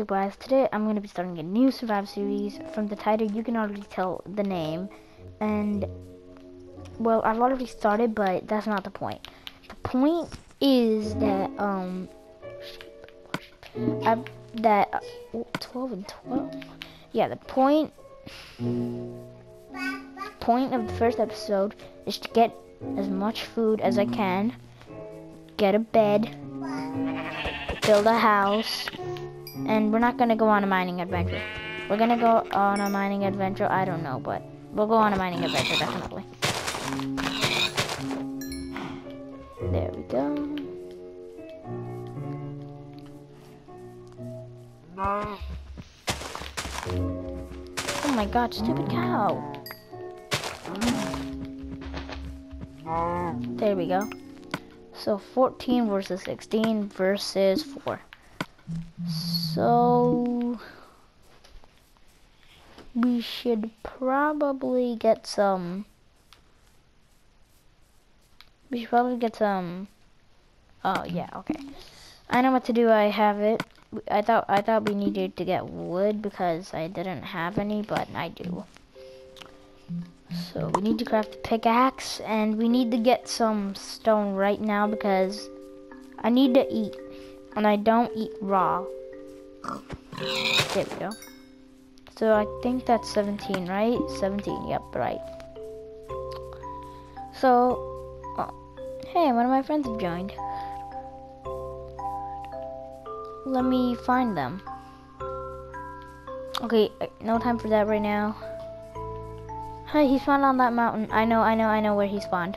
up guys? Today I'm going to be starting a new Survive series. From the title you can already tell the name. And, well, I've already started, but that's not the point. The point is that, um, I, that, uh, 12 and 12? Yeah, the point, point of the first episode is to get as much food as I can, get a bed, build a house, and we're not gonna go on a mining adventure. We're gonna go on a mining adventure, I don't know, but we'll go on a mining adventure, definitely. There we go. No. Oh my god, stupid cow. There we go. So 14 versus 16 versus 4. So we should probably get some. We should probably get some. Oh yeah okay. I know what to do. I have it. I thought I thought we needed to get wood because I didn't have any but I do. So we need to craft a pickaxe and we need to get some stone right now because I need to eat and I don't eat raw. There we go. So I think that's 17, right? 17, yep, right. So, oh, hey, one of my friends have joined. Let me find them. Okay, uh, no time for that right now. Hey, he spawned on that mountain. I know, I know, I know where he spawned.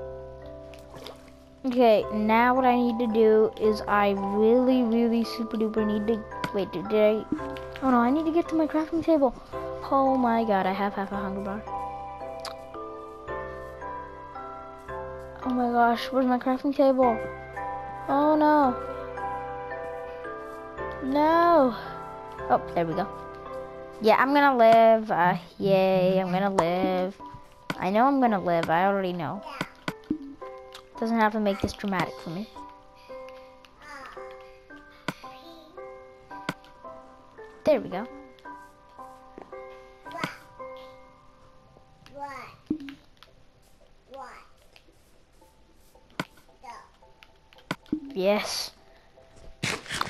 Okay, now what I need to do is I really, really super duper need to, wait, did I, oh no, I need to get to my crafting table. Oh my god, I have half a hunger bar. Oh my gosh, where's my crafting table? Oh no. No. Oh, there we go. Yeah, I'm gonna live. Uh, yay, I'm gonna live. I know I'm gonna live. I already know. Doesn't have to make this dramatic for me. There we go. Yes.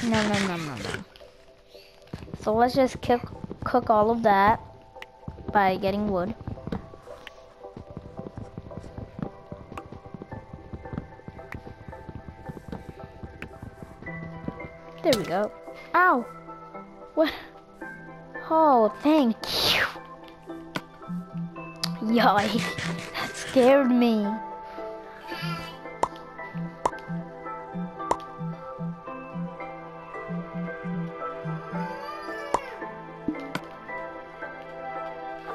No, no, no, no, no. So let's just cook, cook all of that by getting wood. There we go. Ow! What? Oh, thank you. Yikes, that scared me.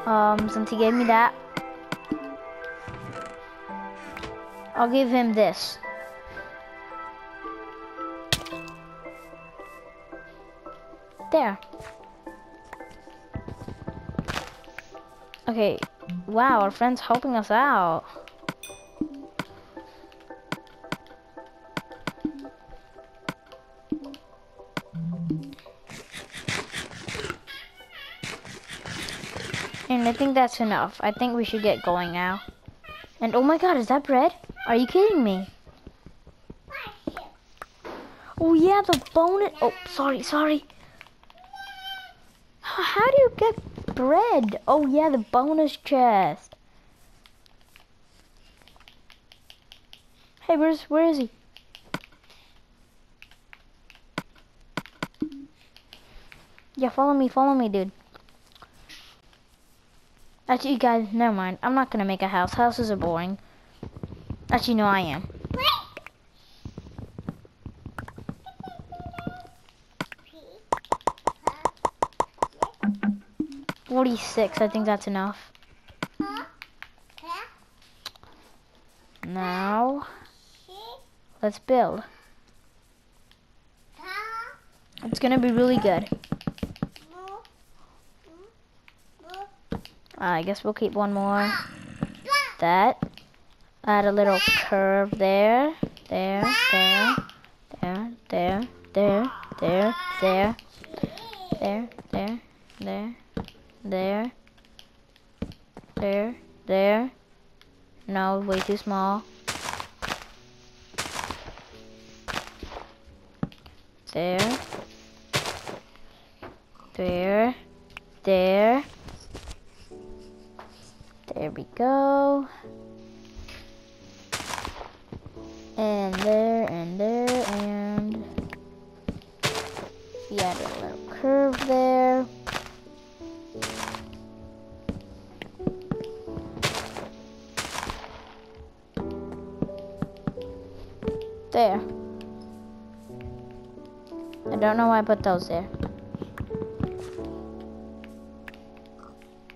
Um, since he gave me that, I'll give him this. There. Okay, wow, our friend's helping us out. And I think that's enough. I think we should get going now. And oh my god, is that bread? Are you kidding me? Oh yeah, the bonus. Oh, sorry, sorry. How do you get bread? Oh yeah, the bonus chest. Hey, where's where is he? Yeah, follow me, follow me, dude. Actually, guys, never mind. I'm not gonna make a house. Houses are boring. Actually, no, I am. 46. I think that's enough. Now, let's build. It's gonna be really good. Uh, I guess we'll keep one more. That. Add a little curve there, there, there, there, there, there, there, there, there, 小。There. I don't know why I put those there.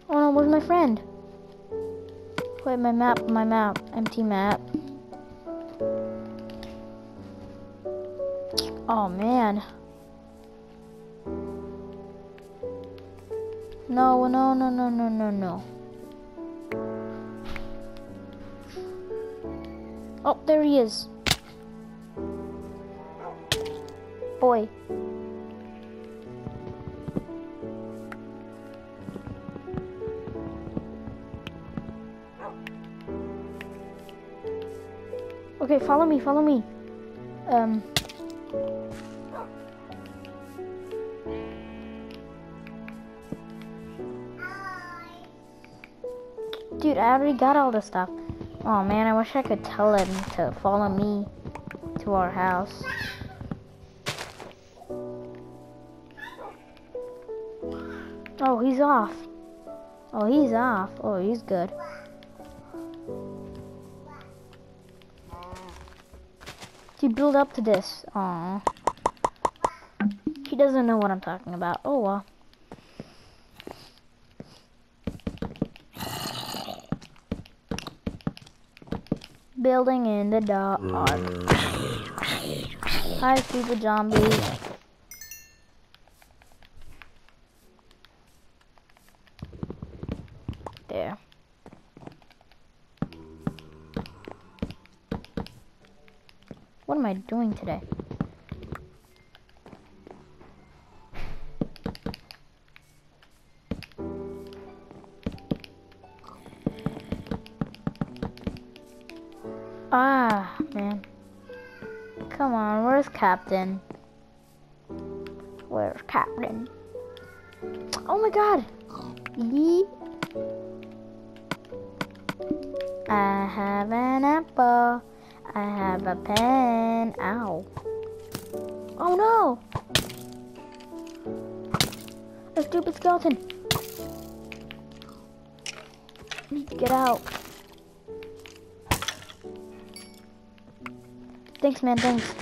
Oh no, where's my friend? Wait, my map, my map, empty map. Oh man. No, no, no, no, no, no, no. Oh, there he is. Boy. Okay, follow me, follow me. Um. Dude, I already got all the stuff. Oh man, I wish I could tell him to follow me to our house. Oh, he's off. Oh, he's off. Oh, he's good. He build up to this. Aw. He doesn't know what I'm talking about. Oh well. Building in the dark. Mm. Hi, stupid zombie. There. What am I doing today? Ah, man. Come on, where's Captain? Where's Captain? Oh my god! I have an apple. I have a pen. Ow. Oh no! A stupid skeleton. I need to get out. Thanks, man, thanks.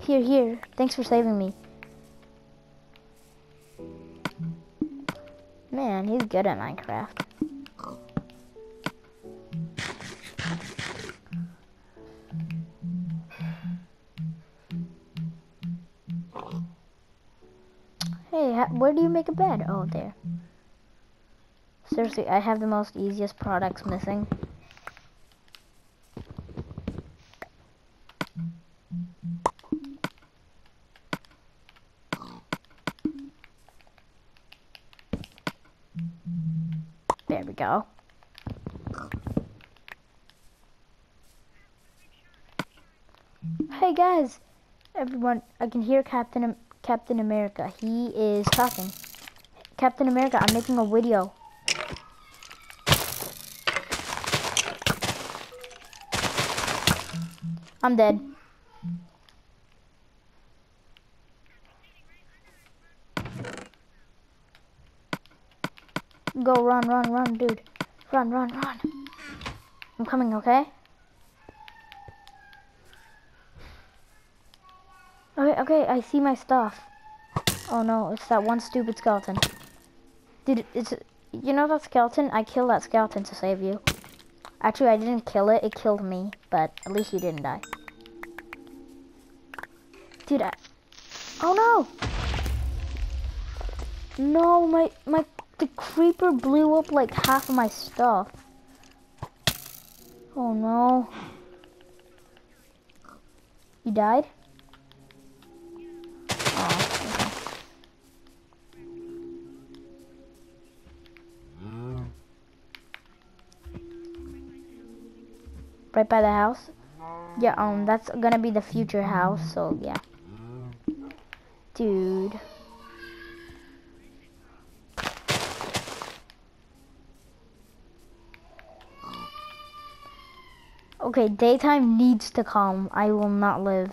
Here, here. Thanks for saving me. Man, he's good at Minecraft. Where do you make a bed? Oh, there. Seriously, I have the most easiest products missing. There we go. Hey guys, everyone! I can hear Captain Captain America. He is talking. Captain America, I'm making a video. I'm dead. Go run, run, run, dude. Run, run, run. I'm coming, okay? Okay, okay, I see my stuff. Oh no, it's that one stupid skeleton. Dude, it's you know that skeleton? I killed that skeleton to save you. Actually, I didn't kill it. It killed me, but at least you didn't die. Dude, I... Oh no! No, my my the creeper blew up like half of my stuff. Oh no. You died? Right by the house? Yeah, um, that's gonna be the future house, so yeah. Dude. Okay, daytime needs to come. I will not live.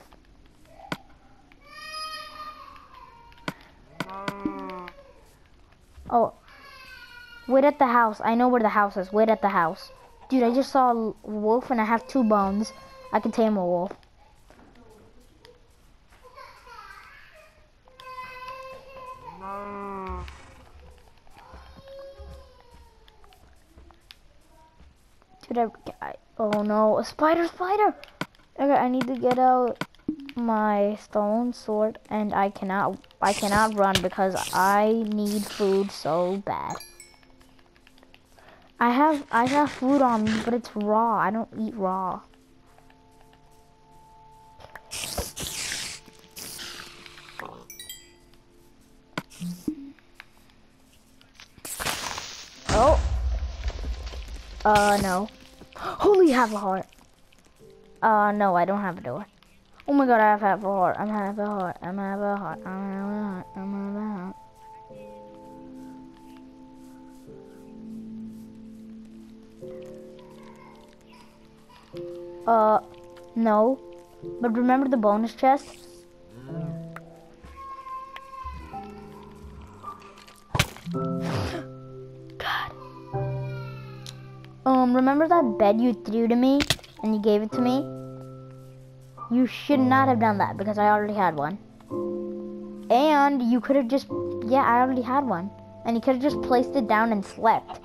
Oh. Wait at the house. I know where the house is. Wait at the house. Dude, I just saw a wolf and I have two bones. I can tame a wolf. No. Dude, I, I, oh no, a spider, spider! Okay, I need to get out my stone sword and I cannot, I cannot run because I need food so bad. I have, I have food on me, but it's raw. I don't eat raw. Oh. Uh, no. Holy, have a heart. Uh, no, I don't have a door. Oh my god, I have half a heart. I'm half a heart. I'm half a heart. I'm half a heart. I'm half a heart. Uh, no. But remember the bonus chest? God. Um, remember that bed you threw to me and you gave it to me? You should not have done that because I already had one. And you could have just, yeah, I already had one. And you could have just placed it down and slept.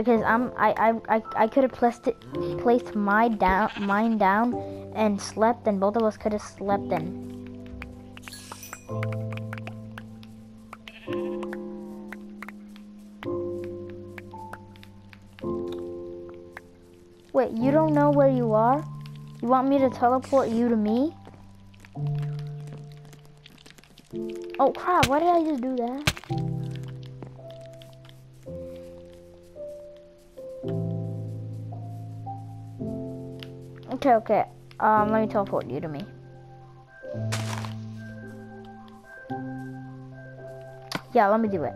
Because I'm, I, I, I, I could have placed it, placed my down, mine down and slept and both of us could have slept in. Wait, you don't know where you are? You want me to teleport you to me? Oh crap, why did I just do that? Okay, okay. Um, let me teleport you to me. Yeah, let me do it.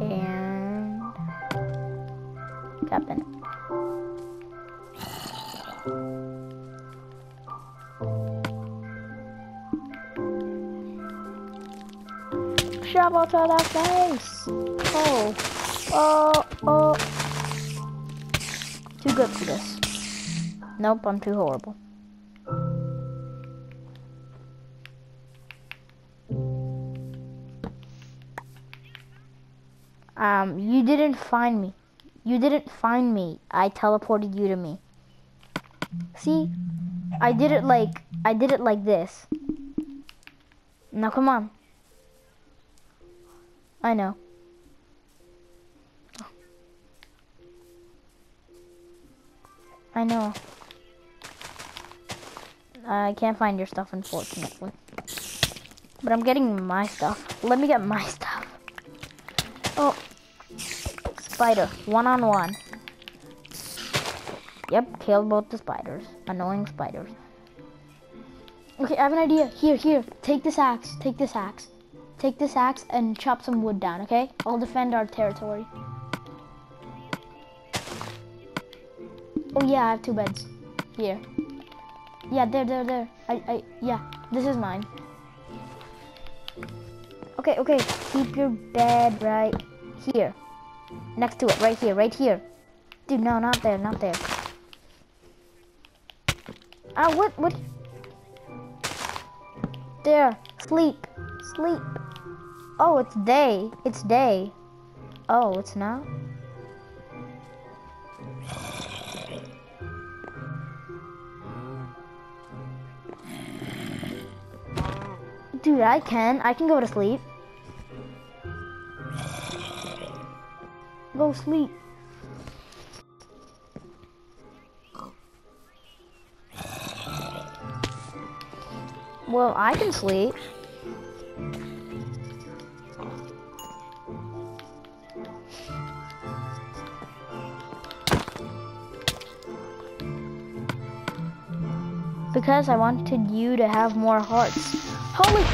And Captain. Shovel to the face. Oh, oh, oh. Too good for this. Nope, I'm too horrible. Um, you didn't find me. You didn't find me. I teleported you to me. See? I did it like, I did it like this. Now come on. I know. I know. I can't find your stuff, unfortunately. But I'm getting my stuff. Let me get my stuff. Oh. Spider. One on one. Yep, killed both the spiders. Annoying spiders. Okay, I have an idea. Here, here. Take this axe. Take this axe. Take this axe and chop some wood down, okay? I'll defend our territory. Oh yeah, I have two beds. Here. Yeah, there, there, there. I, I, yeah, this is mine. Okay, okay. Keep your bed right here. Next to it, right here, right here. Dude, no, not there, not there. Ah, what, what? There. Sleep. Sleep. Oh, it's day. It's day. Oh, it's not? Dude, I can. I can go to sleep. Go sleep. Well, I can sleep. Because I wanted you to have more hearts. Holy...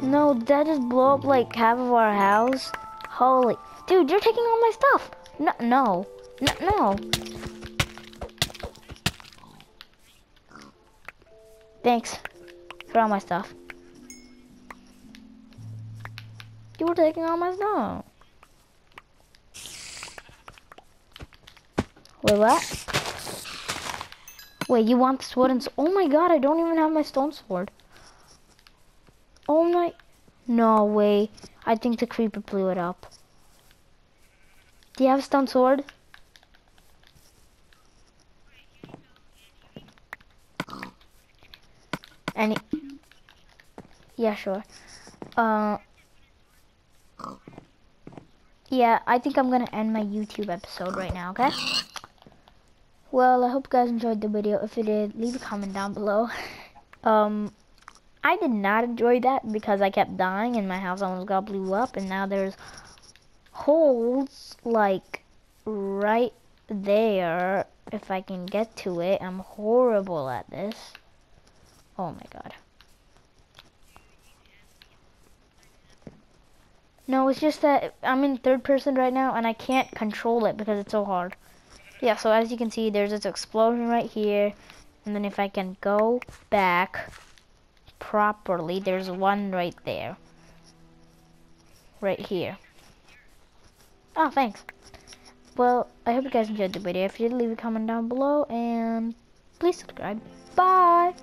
No, that just blew up like half of our house? Holy... Dude, you're taking all my stuff. No, no, no, no. Thanks for all my stuff. You were taking all my stuff. Wait, what? Wait, you want the sword and... s- Oh my god, I don't even have my stone sword. Oh my... No way. I think the creeper blew it up. Do you have a stone sword? Any... Yeah, sure. Uh... Yeah, I think I'm gonna end my YouTube episode right now, okay? Well, I hope you guys enjoyed the video. If you did, leave a comment down below. Um, I did not enjoy that because I kept dying and my house almost got blew up and now there's holes like right there if I can get to it. I'm horrible at this. Oh my god. No, it's just that I'm in third person right now and I can't control it because it's so hard. Yeah, so as you can see, there's this explosion right here. And then if I can go back properly, there's one right there. Right here. Oh, thanks. Well, I hope you guys enjoyed the video. If you did, leave a comment down below and please subscribe. Bye!